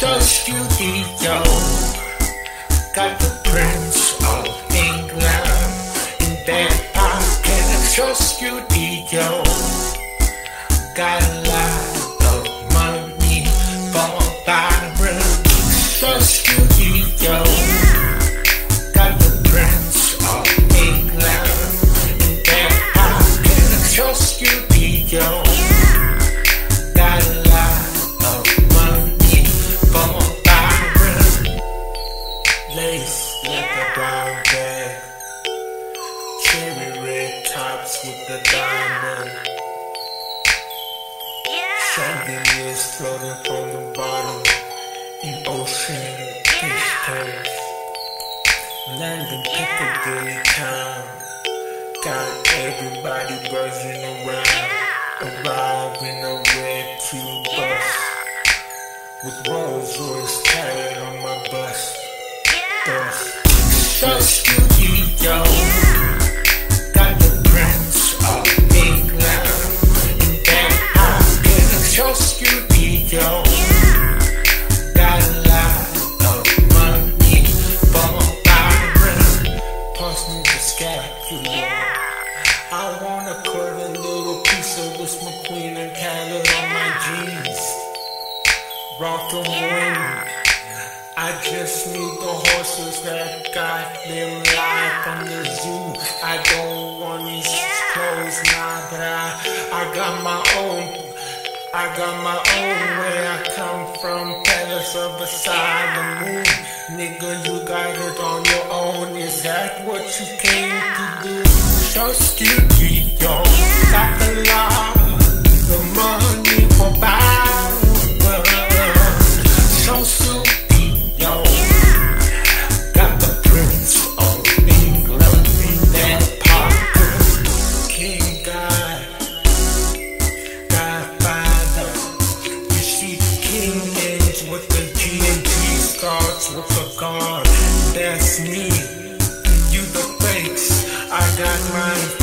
So studio. Got the Prince of England in that pocket. So studio. Got a lot of money for Byron. So studio. Got Lace with the brown bag. Cherry red tops with the diamond. Chandeliers floating from the bottom in ocean distance. London Piccadilly town. Got everybody buzzing around. Arrive in a red two bus. With Rolls Royce tired on my. So studio. Got the Prince of England in that pocket. So studio. Got a lot of money for me the scapula. I wanna cut a little piece of this McQueen and Khaled on my jeans. Rock the wind. I just need the horses that got them live from the zoo. I don't want these clothes now, but I, I got my own. I got my own where I come from, palace of beside the moon. Nigga, you got it on your own. Is that what you came to do? So studio, got the law, the money for buy. with the G and G starts with a gun. That's me. You the fakes. I got mine.